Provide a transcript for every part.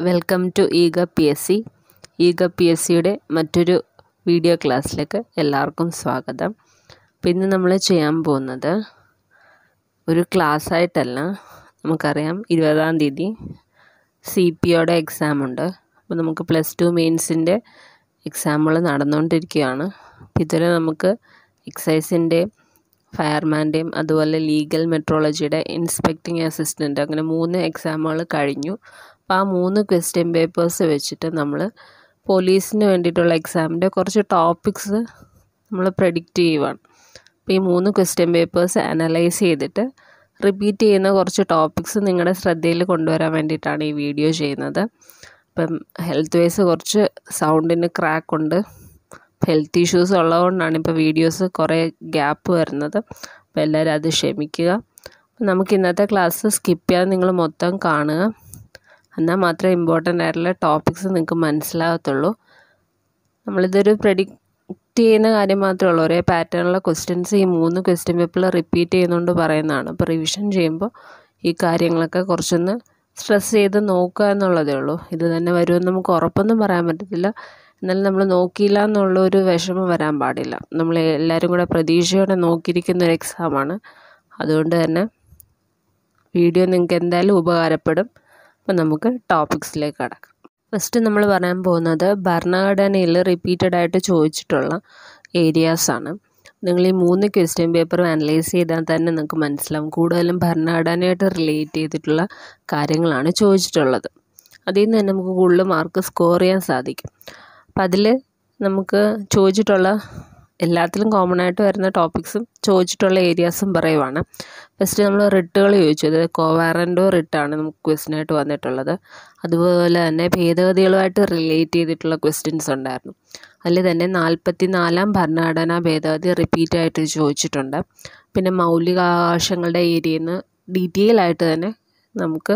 Welcome to ഈഗ P S C ഈഗ P S സിയുടെ മറ്റൊരു വീഡിയോ ക്ലാസ്സിലേക്ക് എല്ലാവർക്കും സ്വാഗതം. അപ്പോൾ ഇന്ന് നമ്മൾ ചെയ്യാൻ പോകുന്നത് ഒരു ക്ലാസ് ആയിട്ടല്ല നമുക്കറിയാം ഇരുപതാം തീയതി സി പി ഒയുടെ എക്സാം ഉണ്ട്. അപ്പോൾ നമുക്ക് പ്ലസ് ടു മെയിൻസിന്റെ എക്സാമുകൾ നടന്നുകൊണ്ടിരിക്കുകയാണ്. ഇതുവരെ നമുക്ക് എക്സൈസിന്റെയും ഫയർമാന്റെയും അതുപോലെ ലീഗൽ മെട്രോളജിയുടെ ഇൻസ്പെക്ടിങ് അസിസ്റ്റന്റ് അങ്ങനെ മൂന്ന് എക്സാമുകൾ കഴിഞ്ഞു. അപ്പോൾ ആ മൂന്ന് ക്വസ്റ്റ്യൻ പേപ്പേഴ്സ് വെച്ചിട്ട് നമ്മൾ പോലീസിന് വേണ്ടിയിട്ടുള്ള എക്സാമിന്റെ കുറച്ച് ടോപ്പിക്സ് നമ്മൾ പ്രഡിക്റ്റ് ചെയ്യുവാണ്. അപ്പോൾ ഈ മൂന്ന് ക്വസ്റ്റ്യൻ പേപ്പേഴ്സ് അനലൈസ് ചെയ്തിട്ട് റിപ്പീറ്റ് ചെയ്യുന്ന കുറച്ച് ടോപ്പിക്സ് നിങ്ങളുടെ ശ്രദ്ധയിൽ കൊണ്ടുവരാൻ വേണ്ടിയിട്ടാണ് ഈ വീഡിയോ ചെയ്യുന്നത്. അപ്പം ഹെൽത്ത് വൈസ് കുറച്ച് സൗണ്ടിന് ക്രാക്ക് ഉണ്ട്. ഹെൽത്ത് ഇഷ്യൂസ് ഉള്ളതുകൊണ്ടാണ് ഇപ്പോൾ വീഡിയോസ് കുറേ ഗ്യാപ്പ് വരുന്നത്. അപ്പോൾ എല്ലാവരും അത് ക്ഷമിക്കുക. നമുക്ക് ഇന്നത്തെ ക്ലാസ് സ്കിപ്പ് ചെയ്യാതെ നിങ്ങൾ മൊത്തം കാണുക. എന്നാൽ മാത്രമേ ഇമ്പോർട്ടന്റ് ആയിട്ടുള്ള ടോപ്പിക്സ് നിങ്ങൾക്ക് മനസ്സിലാകത്തുള്ളൂ. നമ്മളിതൊരു പ്രഡിക്റ്റ് ചെയ്യുന്ന കാര്യം മാത്രമേ ഉള്ളൂ. ഒരേ പാറ്റേണിലുള്ള ക്വസ്റ്റ്യൻസ് ഈ മൂന്ന് ക്വസ്റ്റ്യൻ പേപ്പറിൽ റിപ്പീറ്റ് ചെയ്യുന്നതുകൊണ്ട് പറയുന്നതാണ്. അപ്പോൾ റിവിഷൻ ചെയ്യുമ്പോൾ ഈ കാര്യങ്ങളൊക്കെ കുറച്ചൊന്ന് സ്ട്രെസ് ചെയ്ത് നോക്കുക എന്നുള്ളതേ ഉള്ളൂ. ഇത് തന്നെ വരുമെന്ന് നമുക്ക് ഉറപ്പൊന്നും പറയാൻ പറ്റത്തില്ല. എന്നാലും നമ്മൾ നോക്കിയില്ല എന്നുള്ള ഒരു വിഷമം വരാൻ പാടില്ല. നമ്മൾ എല്ലാവരും കൂടെ പ്രതീക്ഷയോടെ നോക്കിയിരിക്കുന്ന ഒരു എക്സാമാണ് അതുകൊണ്ട് തന്നെ വീഡിയോ നിങ്ങൾക്ക് എന്തായാലും ഉപകാരപ്പെടും. അപ്പം നമുക്ക് ടോപ്പിക്സിലേക്ക് കടക്കാം. ഫസ്റ്റ് നമ്മൾ പറയാൻ പോകുന്നത് ഭരണഘടനയിൽ റിപ്പീറ്റഡ് ആയിട്ട് ചോദിച്ചിട്ടുള്ള ഏരിയാസാണ് നിങ്ങൾ ഈ മൂന്ന് ക്വസ്റ്റ്യൻ പേപ്പർ അനലൈസ് ചെയ്താൽ തന്നെ നിങ്ങൾക്ക് മനസ്സിലാവും കൂടുതലും ഭരണഘടനയായിട്ട് റിലേറ്റ് ചെയ്തിട്ടുള്ള കാര്യങ്ങളാണ് ചോദിച്ചിട്ടുള്ളത്. അതിൽ നിന്ന് തന്നെ നമുക്ക് കൂടുതൽ മാർക്ക് സ്കോർ ചെയ്യാൻ സാധിക്കും. അപ്പം അതിൽ നമുക്ക് ചോദിച്ചിട്ടുള്ള എല്ലാത്തിലും കോമൺ ആയിട്ട് വരുന്ന ടോപ്പിക്സും ചോദിച്ചിട്ടുള്ള ഏരിയാസും പറയുവാണ്. ഫസ്റ്റ് നമ്മൾ റിട്ടുകൾ ചോദിച്ചു. അത് റിട്ടാണ് നമുക്ക് ക്വസ്റ്റിനായിട്ട് വന്നിട്ടുള്ളത്. അതുപോലെ തന്നെ ഭേദഗതികളുമായിട്ട് റിലേറ്റ് ചെയ്തിട്ടുള്ള ക്വസ്റ്റ്യൻസ് ഉണ്ടായിരുന്നു. അതിൽ തന്നെ നാൽപ്പത്തി നാലാം ഭരണഘടന ഭേദഗതി റിപ്പീറ്റ് ആയിട്ട് ചോദിച്ചിട്ടുണ്ട്. പിന്നെ മൗലികാവകാശങ്ങളുടെ ഏരിയയിൽ നിന്ന് ഡീറ്റെയിൽ ആയിട്ട് തന്നെ നമുക്ക്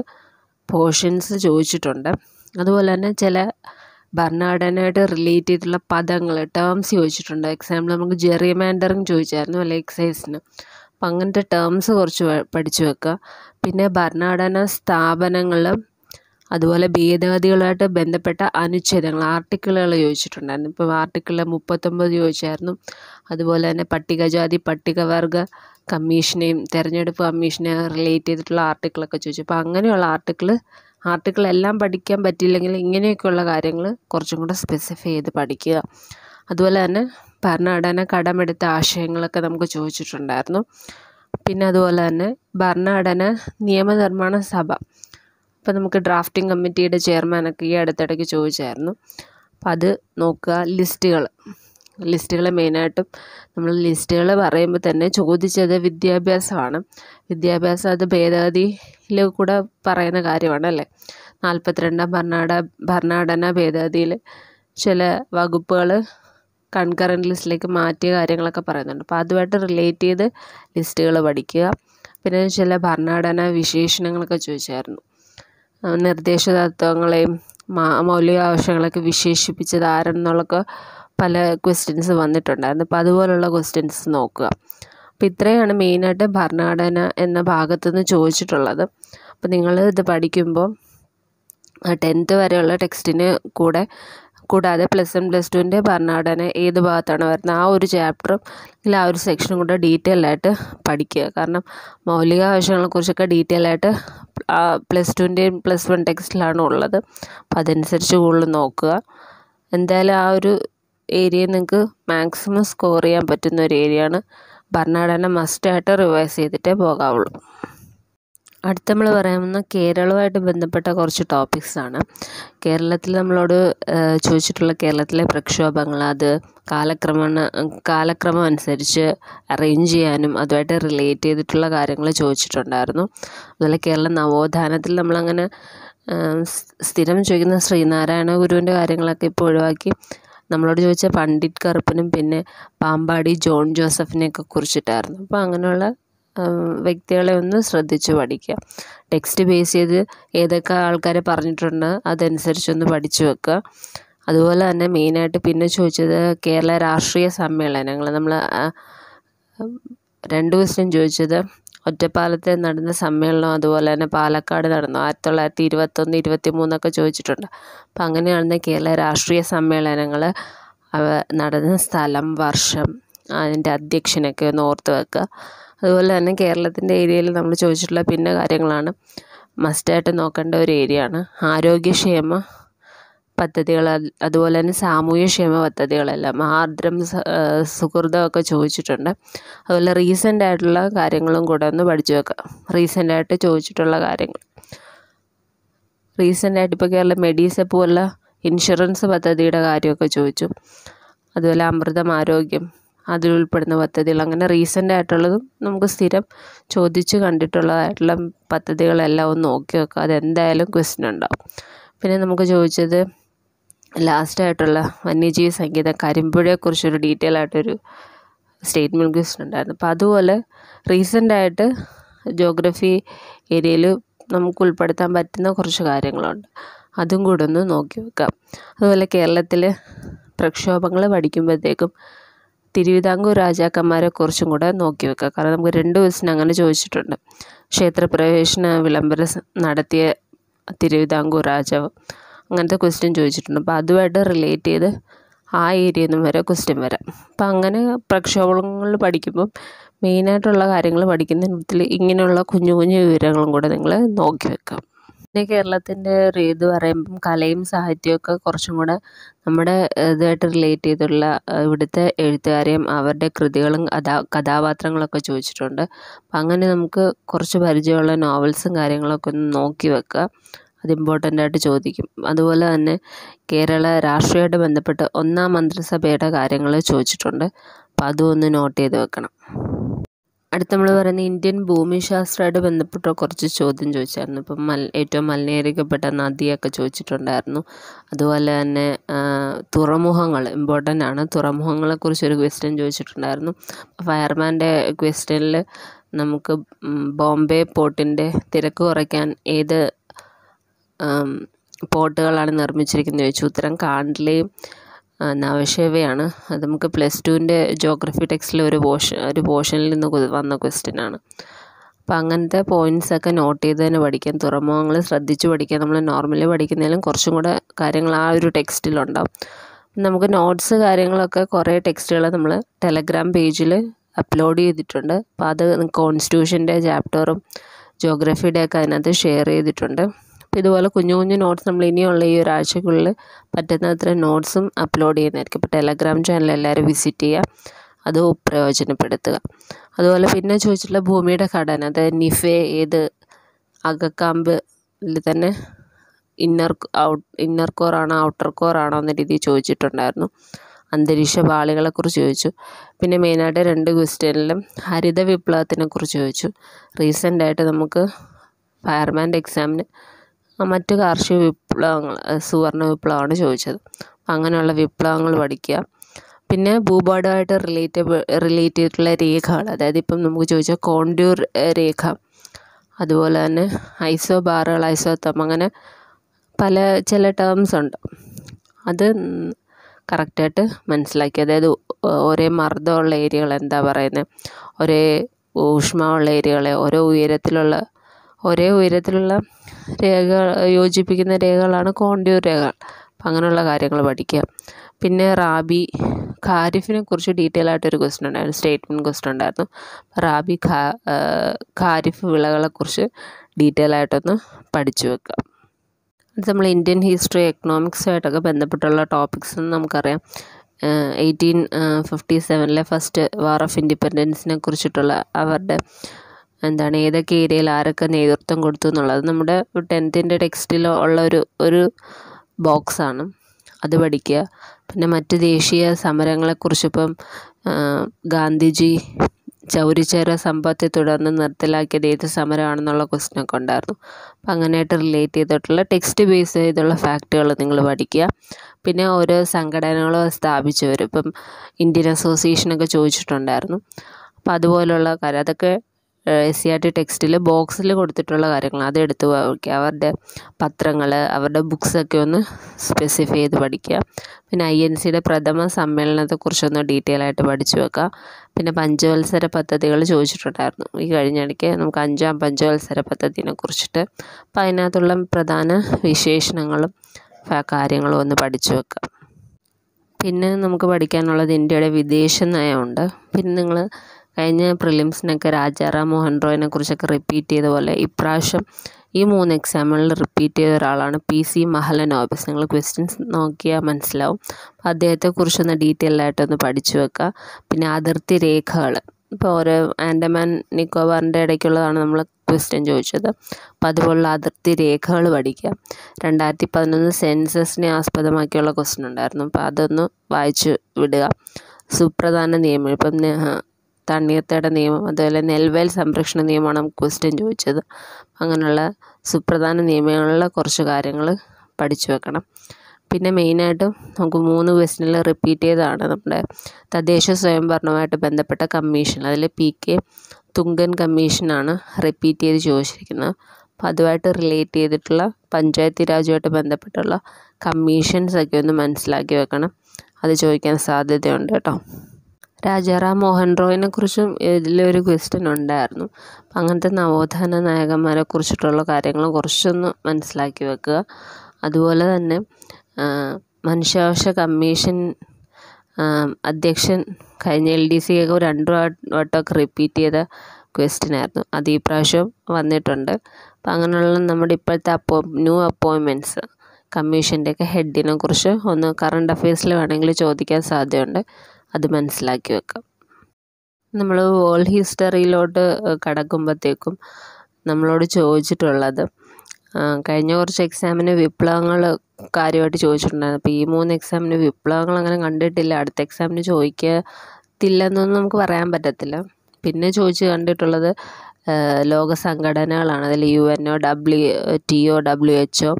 പോർഷൻസ് ചോദിച്ചിട്ടുണ്ട്. അതുപോലെ തന്നെ ചില ഭരണഘടനയായിട്ട് റിലേറ്റ് ചെയ്തിട്ടുള്ള പദങ്ങൾ ടേംസ് ചോദിച്ചിട്ടുണ്ട്. എക്സാമ്പിൾ നമുക്ക് ജെറി മാൻഡറിങ് ചോദിച്ചായിരുന്നു അല്ലെ എക്സൈസിന് അപ്പം അങ്ങനത്തെ ടേംസ് കുറച്ച് പഠിച്ചു വെക്കുക പിന്നെ ഭരണഘടനാ സ്ഥാപനങ്ങൾ അതുപോലെ ഭേദഗതികളുമായിട്ട് ബന്ധപ്പെട്ട അനുച്ഛേദങ്ങൾ ആർട്ടിക്കിളുകൾ ചോദിച്ചിട്ടുണ്ടായിരുന്നു. ഇപ്പോൾ ആർട്ടിക്കിൾ മുപ്പത്തൊമ്പത് ചോദിച്ചായിരുന്നു. അതുപോലെ തന്നെ പട്ടികജാതി പട്ടികവർഗ കമ്മീഷനെയും തിരഞ്ഞെടുപ്പ് കമ്മീഷനെ റിലേറ്റ് ചെയ്തിട്ടുള്ള ആർട്ടിക്കിളൊക്കെ ചോദിച്ചു. അപ്പോൾ അങ്ങനെയുള്ള ആർട്ടിക്കിൾ ആർട്ടിക്കിൾ എല്ലാം പഠിക്കാൻ പറ്റിയില്ലെങ്കിൽ ഇങ്ങനെയൊക്കെയുള്ള കാര്യങ്ങൾ കുറച്ചും കൂടെ സ്പെസിഫൈ ചെയ്ത് പഠിക്കുക. അതുപോലെ തന്നെ ഭരണഘടന കടമെടുത്ത ആശയങ്ങളൊക്കെ നമുക്ക് ചോദിച്ചിട്ടുണ്ടായിരുന്നു. പിന്നെ അതുപോലെ തന്നെ ഭരണഘടന നിയമനിർമ്മാണ സഭ. അപ്പോൾ നമുക്ക് ഡ്രാഫ്റ്റിംഗ് കമ്മിറ്റിയുടെ ചെയർമാനൊക്കെ ഈ അടുത്തിടയ്ക്ക് ചോദിച്ചായിരുന്നു. അപ്പം അത് നോക്കുക ലിസ്റ്റുകൾ ലിസ്റ്റുകൾ മെയിനായിട്ടും നമ്മൾ ലിസ്റ്റുകൾ പറയുമ്പോൾ തന്നെ ചോദിച്ചത് വിദ്യാഭ്യാസമാണ്. വിദ്യാഭ്യാസം അത് ഭേദഗതിയിൽ കൂടെ പറയുന്ന കാര്യമാണ് അല്ലേ? നാൽപ്പത്തിരണ്ടാം ഭരണാട ഭരണഘടന ഭേദഗതിയിൽ ചില വകുപ്പുകൾ കൺകറന്റ് ലിസ്റ്റിലേക്ക് മാറ്റിയ കാര്യങ്ങളൊക്കെ പറയുന്നുണ്ട്. അപ്പോൾ അതുമായിട്ട് റിലേറ്റ് ചെയ്ത് ലിസ്റ്റുകൾ പഠിക്കുക. പിന്നെ ചില ഭരണഘടനാ വിശേഷണങ്ങളൊക്കെ ചോദിച്ചായിരുന്നു. നിർദ്ദേശ തത്വങ്ങളെയും മൗലിക ആവശ്യങ്ങളൊക്കെ വിശേഷിപ്പിച്ചത് ആരെന്നുള്ളൊക്കെ പല ക്വസ്റ്റ്യൻസ് വന്നിട്ടുണ്ടായിരുന്നു. അപ്പോൾ അതുപോലുള്ള ക്വസ്റ്റ്യൻസ് നോക്കുക. അപ്പോൾ ഇത്രയാണ് മെയിനായിട്ട് ഭരണഘടന എന്ന ഭാഗത്തു നിന്ന് ചോദിച്ചിട്ടുള്ളത്. അപ്പോൾ നിങ്ങൾ ഇത് പഠിക്കുമ്പോൾ ടെൻത്ത് വരെയുള്ള ടെക്സ്റ്റിന് കൂടെ കൂടാതെ പ്ലസ് വൺ പ്ലസ് ടുവിന്റെ ഭരണഘടന ഏത് ഭാഗത്താണ് വരുന്നത്? ആ ഒരു ചാപ്റ്ററും അല്ലെങ്കിൽ ആ ഒരു സെക്ഷനും കൂടെ ഡീറ്റെയിൽ ആയിട്ട് പഠിക്കുക. കാരണം മൗലിക ആവശ്യങ്ങളെക്കുറിച്ചൊക്കെ ഡീറ്റെയിൽ ആയിട്ട് പ്ലസ് ടുവിന്റെയും പ്ലസ് വൺ ടെക്സ്റ്റിലാണ് ഉള്ളത്. അപ്പം അതനുസരിച്ച് കൂടുതൽ നോക്കുക. എന്തായാലും ആ ഒരു ഏരിയ നിങ്ങൾക്ക് മാക്സിമം സ്കോർ ചെയ്യാൻ പറ്റുന്ന ഒരു ഏരിയയാണ് ഭരണഘടന മസ്റ്റായിട്ട് റിവൈസ് ചെയ്തിട്ടേ പോകാവുള്ളൂ. അടുത്ത നമ്മൾ പറയാവുന്ന കേരളവുമായിട്ട് ബന്ധപ്പെട്ട കുറച്ച് ടോപ്പിക്സാണ് കേരളത്തിൽ നമ്മളോട് ചോദിച്ചിട്ടുള്ള കേരളത്തിലെ പ്രക്ഷോഭങ്ങൾ അത് കാലക്രമണ കാലക്രമം അനുസരിച്ച് അറേഞ്ച് ചെയ്യാനും അതുമായിട്ട് റിലേറ്റ് ചെയ്തിട്ടുള്ള കാര്യങ്ങൾ ചോദിച്ചിട്ടുണ്ടായിരുന്നു. അതുപോലെ കേരള നവോത്ഥാനത്തിൽ നമ്മളങ്ങനെ സ്ഥിരം ചോദിക്കുന്ന ശ്രീനാരായണ ഗുരുവിന്റെ കാര്യങ്ങളൊക്കെ ഇപ്പോൾ ഒഴിവാക്കി നമ്മളോട് ചോദിച്ച പണ്ഡിറ്റ് കറുപ്പനും പിന്നെ പാമ്പാടി ജോൺ ജോസഫിനെയൊക്കെ കുറിച്ചിട്ടായിരുന്നു. അപ്പോൾ അങ്ങനെയുള്ള വ്യക്തികളെ ഒന്ന് ശ്രദ്ധിച്ച് പഠിക്കുക. ടെക്സ്റ്റ് ബേസ് ചെയ്ത് ഏതൊക്കെ ആൾക്കാർ പറഞ്ഞിട്ടുണ്ട് അതനുസരിച്ചൊന്ന് പഠിച്ചു വെക്കുക. അതുപോലെ തന്നെ മെയിനായിട്ട് പിന്നെ ചോദിച്ചത് കേരള രാഷ്ട്രീയ സമ്മേളനങ്ങൾ. നമ്മൾ രണ്ട് ക്വസ്റ്റ്യൻ ചോദിച്ചത് ഒറ്റപ്പാലത്ത് നടന്ന സമ്മേളനം അതുപോലെ തന്നെ പാലക്കാട് നടന്നു. ആയിരത്തി തൊള്ളായിരത്തി ഇരുപത്തൊന്ന് ഇരുപത്തി മൂന്നൊക്കെ ചോദിച്ചിട്ടുണ്ട്. അപ്പം അങ്ങനെയാണെന്ന് കേരള രാഷ്ട്രീയ സമ്മേളനങ്ങൾ അവ നടന്ന സ്ഥലം വർഷം അതിന്റെ അധ്യക്ഷനൊക്കെ ഒന്ന് ഓർത്ത് വെക്കുക. അതുപോലെ തന്നെ കേരളത്തിന്റെ ഏരിയയിൽ നമ്മൾ ചോദിച്ചിട്ടുള്ള പിന്നെ കാര്യങ്ങളാണ്. മസ്റ്റായിട്ട് നോക്കേണ്ട ഒരു ഏരിയ ആണ് ആരോഗ്യക്ഷേമ പദ്ധതികൾ അതുപോലെ തന്നെ സാമൂഹ്യ ക്ഷേമ പദ്ധതികളെല്ലാം ആർദ്രം സുഹൃതമൊക്കെ ചോദിച്ചിട്ടുണ്ട്. അതുപോലെ റീസെന്റ് ആയിട്ടുള്ള കാര്യങ്ങളും കൂടെ ഒന്ന് പഠിച്ചു വെക്കുക റീസെന്റ് ആയിട്ട് ചോദിച്ചിട്ടുള്ള കാര്യങ്ങൾ. റീസെന്റ് ആയിട്ട് ഇപ്പോൾ കേരള മെഡീസപ്പ് പോലുള്ള ഇൻഷുറൻസ് പദ്ധതിയുടെ കാര്യമൊക്കെ ചോദിച്ചു. അതുപോലെ അമൃതം ആരോഗ്യം അതിൽ ഉൾപ്പെടുന്ന പദ്ധതികൾ അങ്ങനെ റീസെന്റ് ആയിട്ടുള്ളതും നമുക്ക് സ്ഥിരം ചോദിച്ച് കണ്ടിട്ടുള്ളതായിട്ടുള്ള പദ്ധതികളെല്ലാം ഒന്ന് നോക്കി വെക്കുക അതെന്തായാലും ക്വസ്റ്റ്യൻ ഉണ്ടാവും. പിന്നെ നമുക്ക് ചോദിച്ചത് ലാസ്റ്റായിട്ടുള്ള വന്യജീവി സംഗീതം കരിമ്പുഴയെക്കുറിച്ചൊരു ഡീറ്റെയിൽ ആയിട്ടൊരു സ്റ്റേറ്റ്മെന്റ് ക്വസ്റ്റ്യൻ ഉണ്ടായിരുന്നു അപ്പോൾ അതുപോലെ റീസെന്റായിട്ട് ജോഗ്രഫി ഏരിയയിൽ നമുക്ക് ഉൾപ്പെടുത്താൻ പറ്റുന്ന കുറച്ച് കാര്യങ്ങളുണ്ട്. അതും കൂടെ ഒന്ന് നോക്കി വെക്കാം. അതുപോലെ കേരളത്തിൽ പ്രക്ഷോഭങ്ങൾ പഠിക്കുമ്പോഴത്തേക്കും തിരുവിതാംകൂർ രാജാക്കന്മാരെ കുറിച്ചും കൂടെ നോക്കി വെക്കുക കാരണം നമുക്ക് രണ്ട് ദിവസത്തിന് അങ്ങനെ ചോദിച്ചിട്ടുണ്ട്. ക്ഷേത്രപ്രവേശന വിളംബരം നടത്തിയ തിരുവിതാംകൂർ രാജാവ്. അങ്ങനത്തെ ക്വസ്റ്റ്യൻ ചോദിച്ചിട്ടുണ്ട്. അപ്പോൾ അതുമായിട്ട് റിലേറ്റ് ചെയ്ത് ആ ഏരിയയിൽ നിന്നും വരെ ക്വസ്റ്റ്യൻ വരാം. അപ്പം അങ്ങനെ പ്രക്ഷോഭങ്ങളിൽ പഠിക്കുമ്പം മെയിനായിട്ടുള്ള കാര്യങ്ങൾ പഠിക്കുന്ന പഠിക്കുന്നതിൽ ഇങ്ങനെയുള്ള കുഞ്ഞു കുഞ്ഞു വിവരങ്ങളും കൂടെ നിങ്ങൾ നോക്കി വെക്കാം. പിന്നെ കേരളത്തിന്റെ ഒരു ഇത് പറയുമ്പം കലയും സാഹിത്യമൊക്കെ കുറച്ചും കൂടെ നമ്മുടെ ഇതായിട്ട് റിലേറ്റ് ചെയ്തുള്ള ഇവിടുത്തെ എഴുത്തുകാരെയും അവരുടെ കൃതികളും കഥാ കഥാപാത്രങ്ങളൊക്കെ ചോദിച്ചിട്ടുണ്ട്. അപ്പം അങ്ങനെ നമുക്ക് കുറച്ച് പരിചയമുള്ള നോവൽസും കാര്യങ്ങളൊക്കെ ഒന്ന് നോക്കി വെക്കുക അത് ഇമ്പോർട്ടന്റ് ആയിട്ട് ചോദിക്കും. അതുപോലെ തന്നെ കേരള രാഷ്ട്രീയമായിട്ട് ബന്ധപ്പെട്ട് ഒന്നാം മന്ത്രിസഭയുടെ കാര്യങ്ങൾ ചോദിച്ചിട്ടുണ്ട്. അപ്പോൾ അതും ഒന്ന് നോട്ട് ചെയ്ത് വെക്കണം. അടുത്ത നമ്മൾ പറയുന്ന ഇന്ത്യൻ ഭൂമിശാസ്ത്രമായിട്ട് ബന്ധപ്പെട്ട കുറച്ച് ചോദ്യം ചോദിച്ചായിരുന്നു. ഇപ്പം മൽ ഏറ്റവും മലിനീകരിക്കപ്പെട്ട നദിയൊക്കെ ചോദിച്ചിട്ടുണ്ടായിരുന്നു. അതുപോലെ തന്നെ തുറമുഖങ്ങൾ ഇമ്പോർട്ടന്റ് ആണ്. തുറമുഖങ്ങളെക്കുറിച്ച് ഒരു ക്വസ്റ്റ്യൻ ചോദിച്ചിട്ടുണ്ടായിരുന്നു. ഫയർമാന്റെ ക്വസ്റ്റ്യനിൽ നമുക്ക് ബോംബെ പോർട്ടിന്റെ തിരക്ക് കുറയ്ക്കാൻ ഏത് പോർട്ടുകളാണ് നിർമ്മിച്ചിരിക്കുന്നത്. ചോദിച്ചു ഉത്തരം കാണ്ട്ലയും നവശേവയാണ്. അത് നമുക്ക് പ്ലസ് ടുവിന്റെ ജോഗ്രഫി ടെക്സ്റ്റിലെ ഒരു പോർഷൻ ഒരു പോർഷനിൽ നിന്ന് വന്ന ക്വസ്റ്റ്യനാണ് അപ്പോൾ അങ്ങനത്തെ പോയിൻസൊക്കെ നോട്ട് ചെയ്ത് തന്നെ പഠിക്കാം. തുറമുഖങ്ങൾ ശ്രദ്ധിച്ച് പഠിക്കാൻ നമ്മൾ നോർമലി പഠിക്കുന്നതിലും കുറച്ചും കൂടെ കാര്യങ്ങൾ ആ ഒരു ടെക്സ്റ്റിലുണ്ടാവും നമുക്ക് നോട്ട്സ് കാര്യങ്ങളൊക്കെ കുറേ ടെക്സ്റ്റുകൾ നമ്മൾ ടെലഗ്രാം പേജിൽ അപ്ലോഡ് ചെയ്തിട്ടുണ്ട്. അപ്പോൾ അത് കോൺസ്റ്റിറ്റ്യൂഷന്റെ ചാപ്റ്ററും ജോഗ്രഫിയുടെ ഒക്കെ അതിനകത്ത് ഷെയർ ചെയ്തിട്ടുണ്ട്. അപ്പോൾ ഇതുപോലെ കുഞ്ഞു കുഞ്ഞു നോട്ട്സ് നമ്മൾ ഇനിയുള്ള ഈ ഒരാഴ്ചക്കുള്ളിൽ പറ്റുന്നത്ര നോട്ട്സും അപ്ലോഡ് ചെയ്യുന്നതായിരിക്കും. അപ്പോൾ ടെലഗ്രാം ചാനൽ എല്ലാവരും വിസിറ്റ് ചെയ്യുക. അത് പ്രയോജനപ്പെടുത്തുക. അതുപോലെ പിന്നെ ചോദിച്ചിട്ടുള്ള ഭൂമിയുടെ ഘടന അതായത് നിഫെ ഏത് അകക്കാമ്പിൽ തന്നെ ഇന്നർ ഔട്ട് ഇന്നർ കോറാണോ ഔട്ടർ കോറാണോ എന്ന രീതിയിൽ ചോദിച്ചിട്ടുണ്ടായിരുന്നു. അന്തരീക്ഷ പാളികളെക്കുറിച്ച് ചോദിച്ചു. പിന്നെ മെയിനായിട്ട് രണ്ട് ക്വസ്റ്റ്യനിലും ഹരിത വിപ്ലവത്തിനെ കുറിച്ച് ചോദിച്ചു. റീസെന്റായിട്ട് നമുക്ക് ഫയർമാന്റെ എക്സാമിന് മറ്റ് കാർഷിക വിപ്ലവങ്ങൾ സുവർണ വിപ്ലവമാണ് ചോദിച്ചത്. അങ്ങനെയുള്ള വിപ്ലവങ്ങൾ പഠിക്കുക. പിന്നെ ഭൂപാഠമായിട്ട് റിലേറ്റബിൾ റിലേറ്റ് ചെയ്തിട്ടുള്ള രേഖകൾ അതായത് ഇപ്പം നമുക്ക് ചോദിച്ചാൽ കോണ്ടൂർ രേഖ അതുപോലെ തന്നെ ഐസോ ബാറുകൾ ഐസോത്തം അങ്ങനെ പല ചില ടേംസ് ഉണ്ട്. അത് കറക്റ്റായിട്ട് മനസ്സിലാക്കി. അതായത് ഒരേ മർദ്ദമുള്ള ഏരിയകൾ എന്താ പറയുന്നത് ഒരേ ഊഷ്മാവുള്ള ഏരിയകളെ ഓരോ ഉയരത്തിലുള്ള ഒരേ ഉയരത്തിലുള്ള രേഖകൾ യോജിപ്പിക്കുന്ന രേഖകളാണ് കോണ്ടൂർ രേഖകൾ. അപ്പം അങ്ങനെയുള്ള കാര്യങ്ങൾ പഠിക്കുക. പിന്നെ റാബി ഖാരിഫിനെ കുറിച്ച് ഡീറ്റെയിൽ ആയിട്ടൊരു ക്വസ്റ്റ്യൻ ഉണ്ടായിരുന്നു സ്റ്റേറ്റ്മെന്റ് ക്വസ്റ്റ്യൻ ഉണ്ടായിരുന്നു. റാബി ഖാ ഖാരിഫ് വിളകളെക്കുറിച്ച് ഡീറ്റെയിൽ ആയിട്ടൊന്ന് പഠിച്ചു വെക്കുക. അത് നമ്മൾ ഇന്ത്യൻ ഹിസ്റ്ററി എക്കണോമിക്സുമായിട്ടൊക്കെ ബന്ധപ്പെട്ടുള്ള ടോപ്പിക്സ് എന്ന് നമുക്കറിയാം. എയ്റ്റീൻ ഫിഫ്റ്റി സെവനിലെ ഫസ്റ്റ് വാർ ഓഫ് ഇൻഡിപെൻഡൻസിനെ കുറിച്ചിട്ടുള്ള അവരുടെ എന്താണ് ഏതൊക്കെ ഏരിയയിൽ ആരൊക്കെ നേതൃത്വം കൊടുത്തു എന്നുള്ളത്. നമ്മുടെ ടെൻത്തിന്റെ ടെക്സ്റ്റിൽ ഉള്ള ഒരു ഒരു ബോക്സാണ് അത് പഠിക്കുക. പിന്നെ മറ്റ് ദേശീയ സമരങ്ങളെക്കുറിച്ച് ഇപ്പം ഗാന്ധിജി ചൗരിചേര സംഭവത്തെ തുടർന്ന് നിർത്തലാക്കിയത് ഏത് സമരമാണെന്നുള്ള ക്വസ്റ്റ്യനൊക്കെ ഉണ്ടായിരുന്നു. അപ്പം അങ്ങനെയായിട്ട് റിലേറ്റ് ചെയ്തിട്ടുള്ള ടെക്സ്റ്റ് ബേസ് ചെയ്തുള്ള ഫാക്റ്റുകൾ നിങ്ങൾ പഠിക്കുക. പിന്നെ ഓരോ സംഘടനകൾ സ്ഥാപിച്ചവർ ഇപ്പം ഇന്ത്യൻ അസോസിയേഷനൊക്കെ ചോദിച്ചിട്ടുണ്ടായിരുന്നു. അപ്പം അതുപോലുള്ള കാര്യം അതൊക്കെ ടി ടെക്സ്റ്റിൽ ബോക്സിൽ കൊടുത്തിട്ടുള്ള കാര്യങ്ങൾ അതെടുത്ത് വായിക്കുക അവരുടെ പത്രങ്ങൾ അവരുടെ ബുക്സൊക്കെ ഒന്ന് സ്പെസിഫൈ ചെയ്ത് പഠിക്കുക. പിന്നെ ഐ എൻ സിയുടെ പ്രഥമ സമ്മേളനത്തെക്കുറിച്ചൊന്ന് ഡീറ്റെയിൽ ആയിട്ട് പഠിച്ചു വെക്കുക പിന്നെ പഞ്ചവത്സര പദ്ധതികൾ ചോദിച്ചിട്ടുണ്ടായിരുന്നു. ഈ കഴിഞ്ഞിടയ്ക്ക് നമുക്ക് അഞ്ചാം പഞ്ചവത്സര പദ്ധതിനെ കുറിച്ചിട്ട്. അപ്പോൾ അതിനകത്തുള്ള പ്രധാന വിശേഷണങ്ങളും കാര്യങ്ങളും ഒന്ന് പഠിച്ചു വെക്കുക പിന്നെ നമുക്ക് പഠിക്കാനുള്ളത് ഇന്ത്യയുടെ വിദേശ നയമുണ്ട്. പിന്നെ നിങ്ങൾ കഴിഞ്ഞ പ്രിലിംസിനൊക്കെ രാജാറാം മോഹൻ റോയിനെ കുറിച്ചൊക്കെ റിപ്പീറ്റ് ചെയ്ത പോലെ ഇപ്രാവശ്യം ഈ മൂന്ന് എക്സാമുകളിൽ റിപ്പീറ്റ് ചെയ്ത ഒരാളാണ് പി സി മഹലനോബിസ് നിങ്ങൾ ക്വസ്റ്റ്യൻസ് നോക്കിയാൽ മനസ്സിലാവും. അദ്ദേഹത്തെക്കുറിച്ചൊന്ന് ഡീറ്റെയിൽ ആയിട്ടൊന്ന് പഠിച്ചു വെക്കുക പിന്നെ അതിർത്തി രേഖകൾ ഇപ്പോൾ ഓരോ ആൻഡമാൻ നിക്കോബാറിന്റെ ഇടയ്ക്കുള്ളതാണ് നമ്മൾ ക്വസ്റ്റ്യൻ ചോദിച്ചത്. അപ്പോൾ അതുപോലുള്ള അതിർത്തി രേഖകൾ പഠിക്കുക രണ്ടായിരത്തി പതിനൊന്ന് സെൻസസിനെ ആസ്പദമാക്കിയുള്ള ക്വസ്റ്റ്യൻ ഉണ്ടായിരുന്നു. അപ്പോൾ അതൊന്ന് വായിച്ചു വിടുക. സുപ്രധാന നിയമം. ഇപ്പം തണ്ണീർത്തട നിയമം അതുപോലെ നെൽവയൽ സംരക്ഷണ നിയമമാണ് നമുക്ക് ക്വസ്റ്റ്യൻ ചോദിച്ചത്. അങ്ങനെയുള്ള സുപ്രധാന നിയമങ്ങളിലെ കുറച്ച് കാര്യങ്ങൾ പഠിച്ചു വെക്കണം. പിന്നെ മെയിനായിട്ടും നമുക്ക് മൂന്ന് ക്വസ്റ്റ്യനിൽ റിപ്പീറ്റ് ചെയ്തതാണ് നമ്മുടെ തദ്ദേശ സ്വയംഭരണവുമായിട്ട് ബന്ധപ്പെട്ട കമ്മീഷൻ അതിൽ പി കെ തുങ്കൻ കമ്മീഷനാണ് റിപ്പീറ്റ് ചെയ്ത് ചോദിച്ചിരിക്കുന്നത്. അപ്പോൾ അതുമായിട്ട് റിലേറ്റ് ചെയ്തിട്ടുള്ള പഞ്ചായത്തി രാജുമായിട്ട് ബന്ധപ്പെട്ടുള്ള കമ്മീഷൻസ് ഒക്കെ ഒന്ന് മനസ്സിലാക്കി വെക്കണം. അത് ചോദിക്കാൻ സാധ്യതയുണ്ട് കേട്ടോ. രാജാറാം മോഹൻ റോയിനെ കുറിച്ചും ഇതിലൊരു ക്വസ്റ്റ്യൻ ഉണ്ടായിരുന്നു. അപ്പം അങ്ങനത്തെ നവോത്ഥാന നായകന്മാരെ കുറിച്ചിട്ടുള്ള കാര്യങ്ങൾ കുറച്ചൊന്ന് മനസ്സിലാക്കി വെക്കുക. അതുപോലെ തന്നെ മനുഷ്യാവകാശ കമ്മീഷൻ അധ്യക്ഷൻ കഴിഞ്ഞ എൽ ഡി സി ഒക്കെ രണ്ട് വട്ടമൊക്കെ റിപ്പീറ്റ് ചെയ്ത ക്വസ്റ്റ്യൻ ആയിരുന്നു. അത് ഈ പ്രാവശ്യം വന്നിട്ടുണ്ട്. അപ്പം അങ്ങനെയുള്ള നമ്മുടെ ഇപ്പോഴത്തെ അപ്പോ ന്യൂ അപ്പോയിൻമെന്റ്സ് കമ്മീഷന്റെയൊക്കെ ഹെഡിനെ കുറിച്ച് ഒന്ന് കറണ്ട് അഫയേഴ്സിൽ വേണമെങ്കിൽ ചോദിക്കാൻ സാധ്യതയുണ്ട്. അത് മനസ്സിലാക്കി വെക്കാം. നമ്മൾ വേൾഡ് ഹിസ്റ്ററിയിലോട്ട് കടക്കുമ്പോഴത്തേക്കും നമ്മളോട് ചോദിച്ചിട്ടുള്ളത് കഴിഞ്ഞ കുറച്ച് എക്സാമിന് വിപ്ലവങ്ങൾ കാര്യമായിട്ട് ചോദിച്ചിട്ടുണ്ടായിരുന്നു. അപ്പോൾ ഈ മൂന്ന് എക്സാമിന് വിപ്ലവങ്ങൾ അങ്ങനെ കണ്ടിട്ടില്ല. അടുത്ത എക്സാമിന് ചോദിക്കത്തില്ലെന്നൊന്നും നമുക്ക് പറയാൻ പറ്റത്തില്ല. പിന്നെ ചോദിച്ച് കണ്ടിട്ടുള്ളത് ലോക സംഘടനകളാണ്. അതിൽ U N O W T O W H O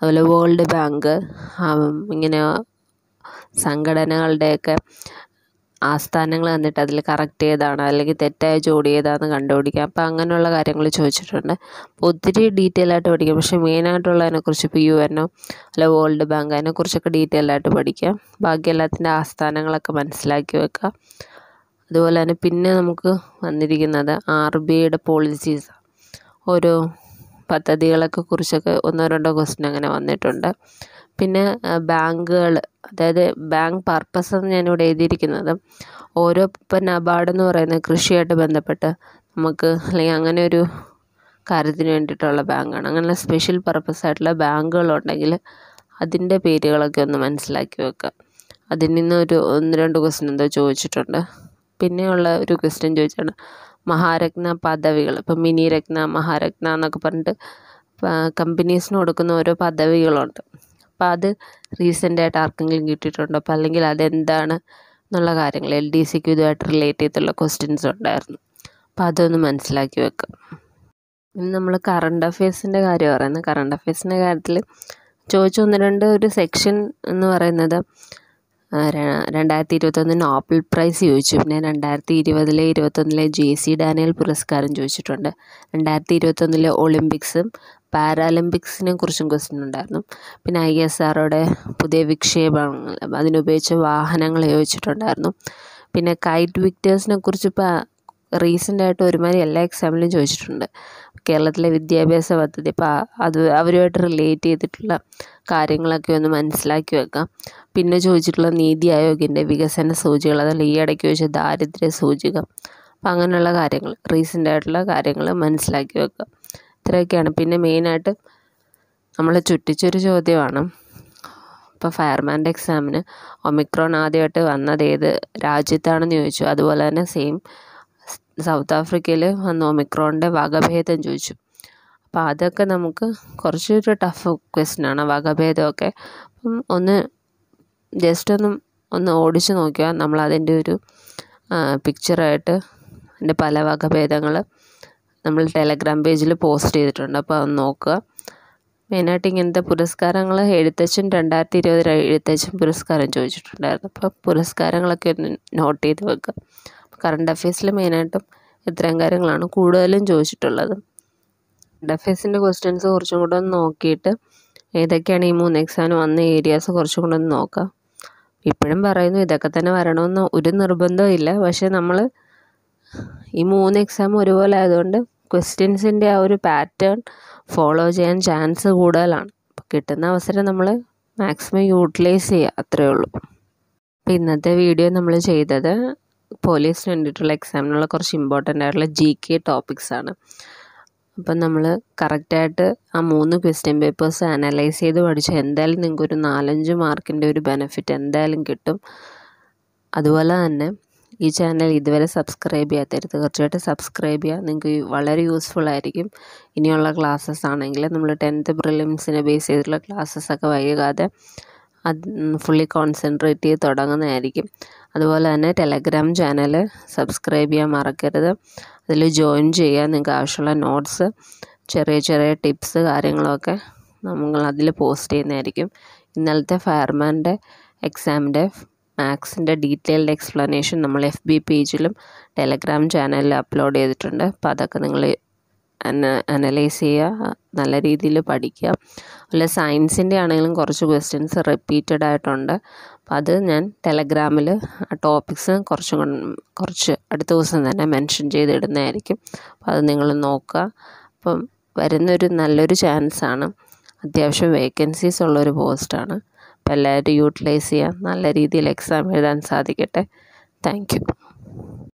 അതുപോലെ വേൾഡ് ബാങ്ക് ഇങ്ങനെ സംഘടനകളുടെയൊക്കെ ആസ്ഥാനങ്ങൾ തന്നിട്ട് അതിൽ കറക്റ്റ് ഏതാണ് അല്ലെങ്കിൽ തെറ്റായ ജോഡി ഏതാണെന്ന് കണ്ടുപിടിക്കുക അപ്പോൾ അങ്ങനെയുള്ള കാര്യങ്ങൾ ചോദിച്ചിട്ടുണ്ട്. അപ്പോൾ ഒത്തിരി ഡീറ്റെയിൽ ആയിട്ട് പഠിക്കാം. പക്ഷേ മെയിനായിട്ടുള്ളതിനെക്കുറിച്ച് ഇപ്പോൾ യു എൻ ഒ അല്ല വേൾഡ് ബാങ്ക് അതിനെക്കുറിച്ചൊക്കെ ഡീറ്റെയിൽ ആയിട്ട് പഠിക്കാം. ബാക്കി എല്ലാത്തിന്റെ ആസ്ഥാനങ്ങളൊക്കെ മനസ്സിലാക്കി വെക്കുക അതുപോലെ തന്നെ പിന്നെ നമുക്ക് വന്നിരിക്കുന്നത് ആർ ബി ഐയുടെ പോളിസീസ് ഓരോ പദ്ധതികളൊക്കെ കുറിച്ചൊക്കെ ഒന്നോ രണ്ടോ ക്വസ്റ്റ്യൻ അങ്ങനെ വന്നിട്ടുണ്ട്. പിന്നെ ബാങ്കുകൾ അതായത് ബാങ്ക് പർപ്പസ് എന്ന് ഞാനിവിടെ എഴുതിയിരിക്കുന്നത് ഓരോ ഇപ്പം നബാർഡ് എന്ന് പറയുന്നത് കൃഷിയായിട്ട് ബന്ധപ്പെട്ട് നമുക്ക് അല്ലെങ്കിൽ അങ്ങനെ ഒരു കാര്യത്തിന് വേണ്ടിയിട്ടുള്ള ബാങ്കാണ്. അങ്ങനെ സ്പെഷ്യൽ പർപ്പസ് ആയിട്ടുള്ള ബാങ്കുകളുണ്ടെങ്കിൽ അതിന്റെ പേരുകളൊക്കെ ഒന്ന് മനസ്സിലാക്കി വെക്കുക അതിൽ ഒരു ഒന്ന് രണ്ട് ക്വസ്റ്റ്യൻ എന്തോ ചോദിച്ചിട്ടുണ്ട്. പിന്നെയുള്ള ഒരു ക്വസ്റ്റ്യൻ ചോദിച്ചാണ് മഹാരത്ന പദവികൾ ഇപ്പം മിനി രത്ന മഹാരത്ന എന്നൊക്കെ പറഞ്ഞിട്ട് കമ്പനീസിന് കൊടുക്കുന്ന ഓരോ പദവികളുണ്ട്. അപ്പോൾ അത് റീസെന്റായിട്ട് ആർക്കെങ്കിലും കിട്ടിയിട്ടുണ്ടോ? അപ്പോൾ അല്ലെങ്കിൽ അതെന്താണ് എന്നുള്ള കാര്യങ്ങൾ എൽ ഡി സിക്ക് ഇതുമായിട്ട് റിലേറ്റ് ചെയ്തുള്ള ക്വസ്റ്റ്യൻസ് ഉണ്ടായിരുന്നു. അപ്പോൾ അതൊന്ന് മനസ്സിലാക്കി വെക്കാം. ഇനി നമ്മൾ കറണ്ട് അഫയേഴ്സിന്റെ കാര്യം പറയുന്നത്. കറണ്ട് അഫയേഴ്സിന്റെ കാര്യത്തിൽ ചോദിച്ച ഒന്ന് രണ്ട് ഒരു സെക്ഷൻ എന്ന് പറയുന്നത് രണ്ടായിരത്തി ഇരുപത്തൊന്ന് നോബൽ പ്രൈസ് ചോദിച്ചു. പിന്നെ രണ്ടായിരത്തി ഇരുപതിലെ ഇരുപത്തൊന്നിലെ ജെ സി ഡാനിയൽ പുരസ്കാരം ചോദിച്ചിട്ടുണ്ട്. രണ്ടായിരത്തി ഇരുപത്തൊന്നിലെ ഒളിമ്പിക്സും പാരാലിമ്പിക്സിനെ കുറിച്ചും ക്വസ്റ്റ്യൻ ഉണ്ടായിരുന്നു. പിന്നെ ഐ എസ് ആറോടെ പുതിയ വിക്ഷേപങ്ങൾ അതിനുപയോഗിച്ച വാഹനങ്ങൾ ചോദിച്ചിട്ടുണ്ടായിരുന്നു. പിന്നെ കൈറ്റ് വിക്ടേഴ്സിനെ കുറിച്ച് ഇപ്പോൾ റീസെന്റ് ആയിട്ട് ഒരുമാതിരി എല്ലാ എക്സാമിലും ചോദിച്ചിട്ടുണ്ട്. കേരളത്തിലെ വിദ്യാഭ്യാസ പദ്ധതി ഇപ്പോൾ അത് അവരുമായിട്ട് റിലേറ്റ് ചെയ്തിട്ടുള്ള കാര്യങ്ങളൊക്കെ ഒന്ന് മനസ്സിലാക്കി വെക്കാം. പിന്നെ ചോദിച്ചിട്ടുള്ള നീതി ആയോഗിന്റെ വികസന സൂചികൾ അതല്ല ഈ ഇടയ്ക്ക് ചോദിച്ച ദാരിദ്ര്യ സൂചിക. അപ്പം അങ്ങനെയുള്ള കാര്യങ്ങൾ റീസെന്റ് ആയിട്ടുള്ള കാര്യങ്ങൾ മനസ്സിലാക്കി വെക്കുക ഇത്രയൊക്കെയാണ്. പിന്നെ മെയിനായിട്ട് നമ്മൾ ചുറ്റിച്ചൊരു ചോദ്യമാണ്. ഇപ്പോൾ ഫയർമാന്റെ എക്സാമിന് ഒമിക്രോൺ ആദ്യമായിട്ട് വന്നത് ഏത് രാജ്യത്താണെന്ന് ചോദിച്ചു. അതുപോലെ തന്നെ സെയിം സൗത്ത് ആഫ്രിക്കയിൽ വന്ന ഒമിക്രോണിന്റെ വകഭേദം ചോദിച്ചു. അപ്പോൾ അതൊക്കെ നമുക്ക് കുറച്ചൊരു ടഫ് ക്വസ്റ്റ്യനാണ്. വകഭേദമൊക്കെ അപ്പം ഒന്ന് ജസ്റ്റ് ഒന്ന് ഒന്ന് ഓടിച്ച് നോക്കിയാൽ നമ്മൾ അതിന്റെ ഒരു പിക്ചറായിട്ട് അതിന്റെ പല വകഭേദങ്ങൾ നമ്മൾ ടെലഗ്രാം പേജിൽ പോസ്റ്റ് ചെയ്തിട്ടുണ്ട്. അപ്പോൾ അത് നോക്കുക. മെയിനായിട്ട് ഇങ്ങനത്തെ പുരസ്കാരങ്ങൾ എഴുത്തച്ഛൻ രണ്ടായിരത്തി ഇരുപത് എഴുത്തച്ഛൻ പുരസ്കാരം ചോദിച്ചിട്ടുണ്ടായിരുന്നു. അപ്പോൾ പുരസ്കാരങ്ങളൊക്കെ ഒന്ന് നോട്ട് ചെയ്ത് വെക്കുക. കറണ്ട് അഫയേഴ്സിൽ മെയിനായിട്ടും ഇത്രയും കാര്യങ്ങളാണ് കൂടുതലും ചോദിച്ചിട്ടുള്ളത്. കറണ്ട് അഫയേഴ്സിന്റെ ക്വസ്റ്റ്യൻസ് കുറച്ചും കൂടെ ഒന്ന് നോക്കിയിട്ട് ഏതൊക്കെയാണ് ഈ മൂന്ന് എക്സാം വന്ന ഏരിയാസ് കുറച്ചും കൂടെ ഒന്ന് നോക്കാം ഇപ്പോഴും പറയുന്നു ഇതൊക്കെ തന്നെ വരണമെന്ന് ഒരു നിർബന്ധവും ഇല്ല പക്ഷേ നമ്മൾ ഈ മൂന്ന് എക്സാം ഒരുപോലെ ആയതുകൊണ്ട് ക്വസ്റ്റ്യൻസിന്റെ ആ ഒരു പാറ്റേൺ ഫോളോ ചെയ്യാൻ ചാൻസ് കൂടുതലാണ്. അപ്പോൾ കിട്ടുന്ന അവസരം നമ്മൾ മാക്സിമം യൂട്ടിലൈസ് ചെയ്യുക അത്രയേ ഉള്ളൂ. അപ്പോൾ ഇന്നത്തെ വീഡിയോ നമ്മൾ ചെയ്തത് പോലീസിന് വേണ്ടിയിട്ടുള്ള എക്സാമിനുള്ള കുറച്ച് ഇമ്പോർട്ടന്റ് ആയിട്ടുള്ള ജി കെ ടോപ്പിക്സ് ആണ്. അപ്പം നമ്മൾ കറക്റ്റായിട്ട് ആ മൂന്ന് ക്വസ്റ്റ്യൻ പേപ്പേഴ്സ് അനലൈസ് ചെയ്ത് പഠിച്ചാൽ എന്തായാലും നിങ്ങൾക്കൊരു നാലഞ്ച് മാർക്കിന്റെ ഒരു ബെനിഫിറ്റ് എന്തായാലും കിട്ടും. അതുപോലെ തന്നെ ഈ ചാനൽ ഇതുവരെ സബ്സ്ക്രൈബ് ചെയ്യാത്തവർ തീർച്ചയായിട്ടും സബ്സ്ക്രൈബ് ചെയ്യുക. നിങ്ങൾക്ക് വളരെ യൂസ്ഫുൾ ആയിരിക്കും. ഇനിയുള്ള ക്ലാസ്സസ് ആണെങ്കിൽ നമ്മൾ ടെൻത്ത് പ്രിലിംസിനെ ബേസ് ചെയ്തിട്ടുള്ള ക്ലാസ്സസ് ഒക്കെ വൈകാതെ അത് ഫുള്ളി കോൺസെൻട്രേറ്റ് ചെയ്ത് തുടങ്ങുന്നതായിരിക്കും. അതുപോലെ തന്നെ ടെലഗ്രാം ചാനൽ സബ്സ്ക്രൈബ് ചെയ്യാൻ മറക്കരുത്. അതിൽ ജോയിൻ ചെയ്യുക. നിങ്ങൾക്ക് ആവശ്യമുള്ള നോട്ട്സ് ചെറിയ ചെറിയ ടിപ്സ് കാര്യങ്ങളൊക്കെ നമ്മൾ അതിൽ പോസ്റ്റ് ചെയ്യുന്നതായിരിക്കും. ഇന്നലത്തെ ഫയർമാന്റെ എക്സാമിന്റെ മാത്സിന്റെ ഡീറ്റെയിൽഡ് എക്സ്പ്ലനേഷൻ നമ്മൾ എഫ് ബി പേജിലും ടെലഗ്രാം ചാനലിലും അപ്ലോഡ് ചെയ്തിട്ടുണ്ട്. അപ്പോൾ അതൊക്കെ നിങ്ങൾ അനലൈസ് ചെയ്യുക നല്ല രീതിയിൽ പഠിക്കുക. അതുപോലെ സയൻസിന്റെ ആണെങ്കിലും കുറച്ച് ക്വസ്റ്റ്യൻസ് റിപ്പീറ്റഡ് ആയിട്ടുണ്ട്. അപ്പോൾ അത് ഞാൻ ടെലഗ്രാമിൽ ടോപ്പിക്സ് കുറച്ച് കുറച്ച് അടുത്ത ദിവസം തന്നെ മെൻഷൻ ചെയ്തിടുന്നതായിരിക്കും. അപ്പോൾ അത് നിങ്ങൾ നോക്കുക. അപ്പം വരുന്നൊരു നല്ലൊരു ചാൻസാണ് അത്യാവശ്യം വേക്കൻസീസ് ഉള്ളൊരു പോസ്റ്റാണ് അപ്പോൾ എല്ലാവരും യൂട്ടിലൈസ് ചെയ്യുക നല്ല രീതിയിൽ എക്സാം എഴുതാൻ സാധിക്കട്ടെ. താങ്ക്